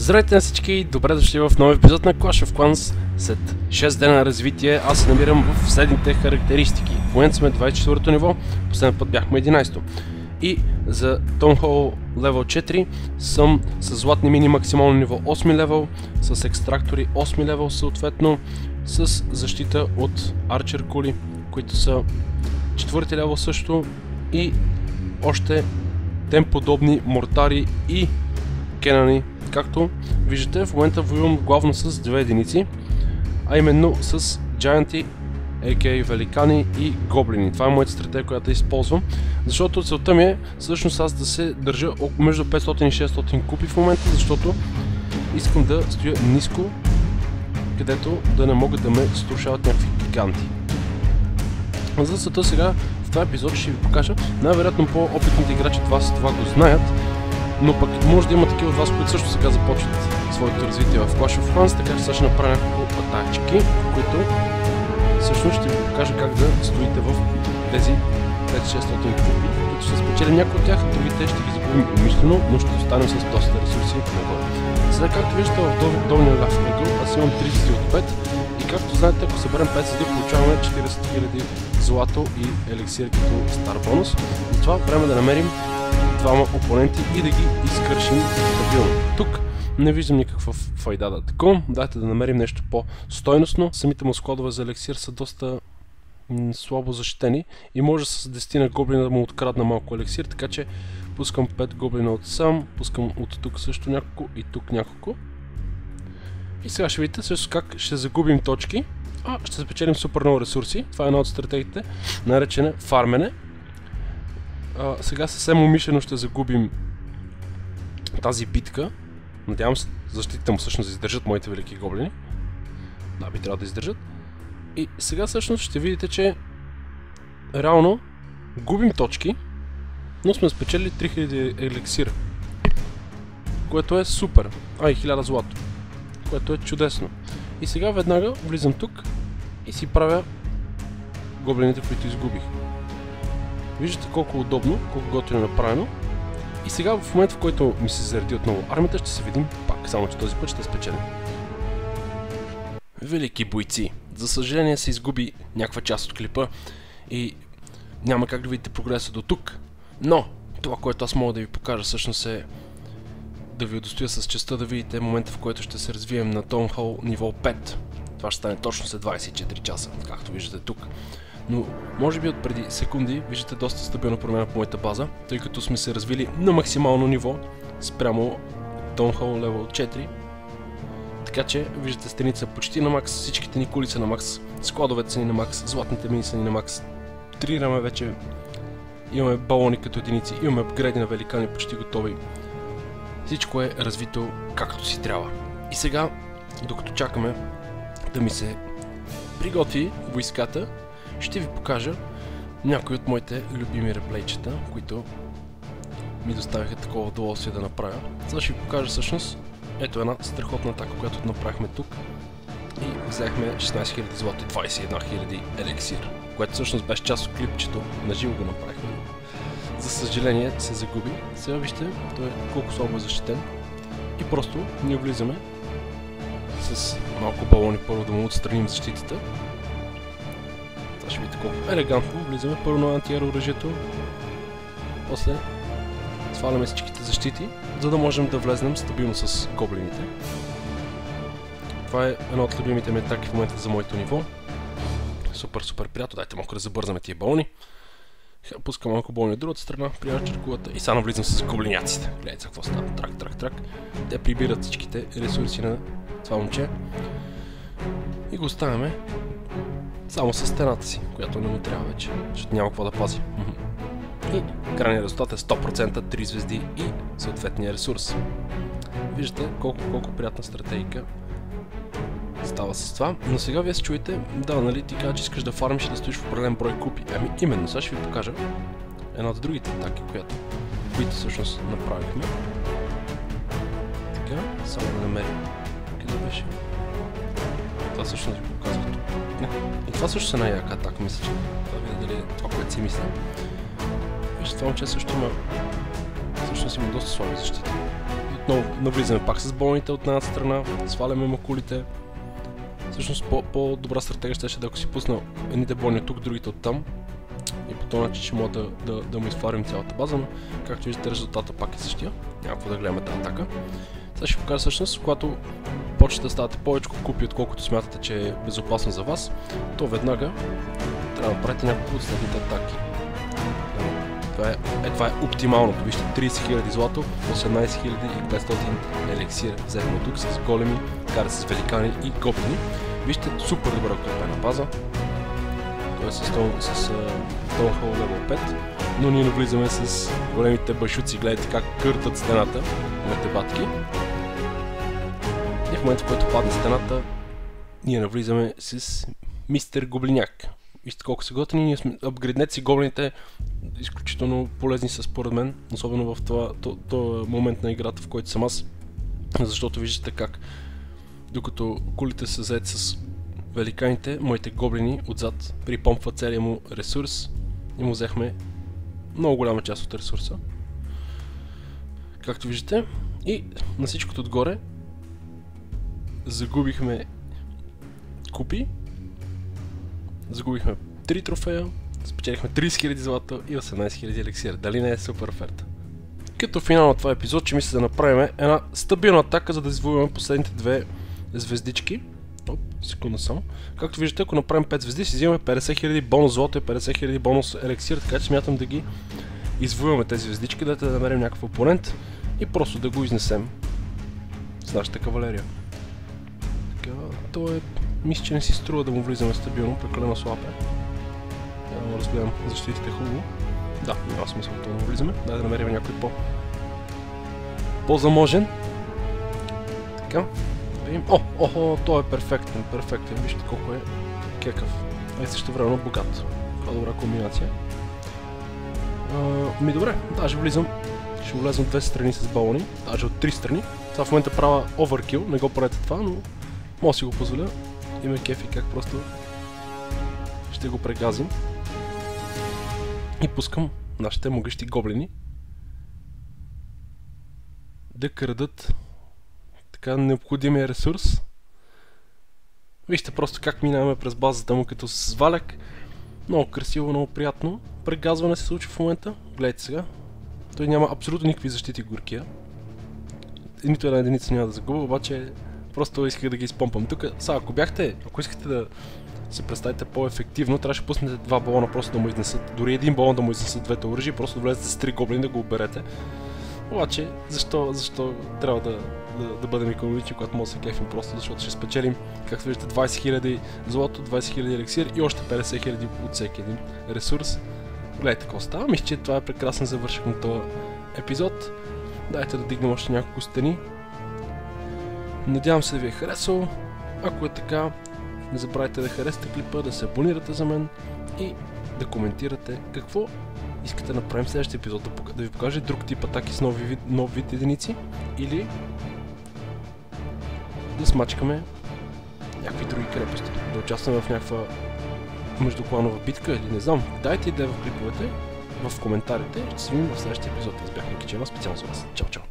Здравейте на всички и добре дошли в нов епизод на Clash of Clans. След 6 дена на развитие аз се намирам в следните характеристики. В момента сме 24-то ниво, последния път бяхме 11-то. И за Town Hall левел 4 съм с златни мини максимално ниво 8 левел, с екстрактори 8 левел съответно, с защита от Archer кули, които са 4 левел също и още тем подобни мортари и кенани Както виждате, в момента воювам главно с две единици, а именно с джайанти, а.к.а. великани и гоблини. Това е моята стратегия, която използвам, защото целта ми е всъщност аз да се държа между 500 и 600 купи в момента, защото искам да стоя ниско, където да не могат да ме струшават някакви гиганти. За целта сега в този епизод ще ви покажа, най-вероятно по-опитните играчи вас това го знаят, но пък може да има такива от вас, които също сега започват своето развитие в Clash of Clans, така че сега ще направя няколко атачки, които всъщност ще ви покажа как да стоите в тези 5-600 купи, които ще спечелим някои от тях, другите ще ги загубим умишлено, но ще останем с доста ресурси нагоре. Сега, както виждате в дол долния ляв ъгъл, аз имам 30 от 5 и както знаете, ако съберем 5 седи, получаваме 40 000 злато и еликсир като стар бонус. И това време да намерим двама опоненти и да ги изкършим стабилно. Тук не виждам никаква файда да такова. Дайте да намерим нещо по-стойностно. Самите му складове за елексир са доста слабо защитени и може с 10 на гоблина да му открадна малко елексир, така че пускам 5 гоблина от сам, пускам от тук също няколко и тук няколко. И сега ще видите също как ще загубим точки, а ще спечелим супер много ресурси. Това е една от стратегиите, наречена фармене а, сега съвсем умишлено ще загубим тази битка. Надявам се защитите му всъщност да издържат моите велики гоблини. Да, би трябва да издържат. И сега всъщност ще видите, че реално губим точки, но сме спечели 3000 елексира. Което е супер. А, и 1000 злато. Което е чудесно. И сега веднага влизам тук и си правя гоблините, които изгубих. Виждате колко удобно, колко готино е направено. И сега в момента, в който ми се зареди отново армията, ще се видим пак, само че този път ще спечелим. Велики бойци! За съжаление се изгуби някаква част от клипа и няма как да видите прогреса до тук. Но, това, което аз мога да ви покажа всъщност е да ви удостоя с честа да видите момента, в който ще се развием на Hall ниво 5. Това ще стане точно след 24 часа, както виждате тук но може би от преди секунди виждате доста стабилна промяна по моята база, тъй като сме се развили на максимално ниво спрямо Hall Level 4. Така че виждате стените почти на макс, всичките ни кули са на макс, складовете са ни на макс, златните мини са ни на макс. Трираме вече, имаме балони като единици, имаме апгрейди на великани почти готови. Всичко е развито както си трябва. И сега, докато чакаме да ми се приготви войската, ще ви покажа някои от моите любими реплейчета, които ми доставиха такова удоволствие да направя. Сега ще ви покажа всъщност ето една страхотна атака, която направихме тук и взехме 16 000 злато и 21 000 елексир, което всъщност беше част от клипчето, на живо го направихме. За съжаление се загуби. Сега вижте, той е колко слабо е защитен и просто ние влизаме с малко балони първо да му отстраним защитата колко елегантно влизаме първо на антиаероръжието, после сваляме всичките защити, за да можем да влезнем стабилно с гоблините. Това е едно от любимите ми атаки в момента за моето ниво. Супер, супер приятно. Дайте малко да забързаме тия болни. Пускам малко болни от другата страна, при арчеркулата и сега навлизам с гоблиняците. Гледайте какво става. Трак, трак, трак. Те прибират всичките ресурси на това момче. И го оставяме само с стената си, която не му трябва вече, защото няма какво да пази. И крайният резултат е 100% 3 звезди и съответния ресурс. Виждате колко, колко приятна стратегика става с това. Но сега вие се чуете, да, нали, ти кажа, че искаш да фармиш и да стоиш в определен брой купи. Ами именно, сега ще ви покажа една от другите атаки, която, които всъщност направихме. Така, само да намерим. Къде беше? Това всъщност ви показва тук. И това също е най-яка атака, мисля, че видя дали е това, което си мисля. Вижте, това момче също има... Всъщност има доста слаби защити. Отново навлизаме пак с болните от една страна, сваляме макулите. Всъщност по-добра стратегия ще да ако си пусна едните болни тук, другите от там. И по този начин ще мога да, да, да му изфарим цялата база, но както виждате резултата пак е същия. Няма да гледаме тази атака. Сега ще покажа всъщност, когато почнете да ставате повече купи, отколкото смятате, че е безопасно за вас, то веднага трябва да направите няколко от следните атаки. Това е, е, това е оптималното. Вижте, 30 000 злато, 18 500 елексир вземем от тук с големи, кара с великани и гоблини. Вижте, супер добра укрепена база. Той е с, Stone, с uh, Level 5, но ние навлизаме с големите башуци. Гледайте как къртат стената, моите батки. И в момента, в който падне стената, ние навлизаме с Мистер Гоблиняк. Вижте колко са готини, ние сме апгрейднете си гоблините, изключително полезни са според мен, особено в това, то, то момент на играта, в който съм аз, защото виждате как докато кулите са заед с великаните, моите гоблини отзад припомпват целият му ресурс и му взехме много голяма част от ресурса. Както виждате. И на всичкото отгоре загубихме купи, загубихме 3 трофея, спечелихме 30 000 злата и 18 000 еликсира. Дали не е супер оферта? Като финал на това епизод, че мисля да направим една стабилна атака, за да извоюваме последните две звездички. Секунда само. Както виждате, ако направим 5 звезди, си взимаме 50 000 бонус злато и 50 000 бонус елексир, така че смятам да ги извоюваме тези звездички, да, да намерим някакъв опонент и просто да го изнесем с нашата кавалерия. Така, то е... Мисля, че не си струва да му влизаме стабилно, прекалено слаб е. Да разгледам защитите хубаво. Да, няма смисъл да му влизаме. Дай да намерим някой по... По-заможен. Така. О, о, той е перфектен, перфектен. Вижте колко е кекав. А и също време богат. Това е добра комбинация. ми добре, даже влизам. Ще влезам две страни с балони, даже от три страни. Това в момента правя оверкил, не го правете това, но мога си го позволя. Има кефи как просто ще го прегазим. И пускам нашите могъщи гоблини да крадат така необходимия ресурс. Вижте просто как минаваме през базата му като с валяк. Много красиво, много приятно. Прегазване се случва в момента. Гледайте сега. Той няма абсолютно никакви защити горкия. Нито една единица няма да загуба, обаче просто исках да ги изпомпам. Тук, сега, ако бяхте, ако искате да се представите по-ефективно, трябваше да пуснете два балона просто да му изнесат, дори един балон да му изнесат двете оръжия, просто да влезете с три гоблини да го оберете. Обаче, защо, защо трябва да, да, да бъдем економични, когато може да се кефим просто, защото ще спечелим, както виждате, 20 000 злато, 20 000 елексир и още 50 000 от всеки един ресурс. Гледайте какво става. Мисля, че това е прекрасен завършък на този епизод. Дайте да дигнем още няколко стени. Надявам се да ви е харесало. Ако е така, не забравяйте да харесате клипа, да се абонирате за мен и да коментирате какво искате да направим следващия епизод, да ви покажа друг тип атаки с нови вид, нов вид единици или да смачкаме някакви други крепости, да участваме в някаква междукланова битка или не знам. Дайте идея в клиповете, в коментарите, ще се видим в следващия епизод. Аз бях Никичева, специално за вас. Чао, чао!